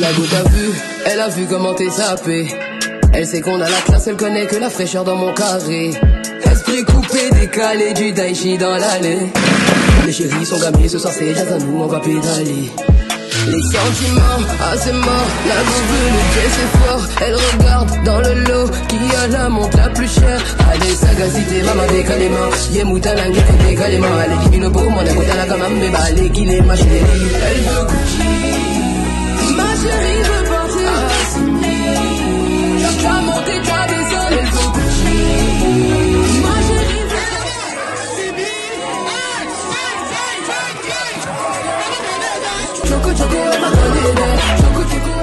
La goutte a vu, elle a vu comment t'es sapé. Elle sait qu'on a la classe, elle connaît que la fraîcheur dans mon carré. Esprit coupé, décalé, du daichi dans l'allée. Les chéris sont gamés, ce soir c'est jazz à nous, on va pédaler. Les sentiments, ah c'est mort, la veut le pied c'est fort Elle regarde dans le lot, qui a la montre la plus chère Allez sagacité, maman décalément Yé mouta la décalément Allez divino pour moi, n'écoute la gamme, mais bah allez qu'il est ma chérie Elle veut Gucci, 조금 조금 my money 조금 조금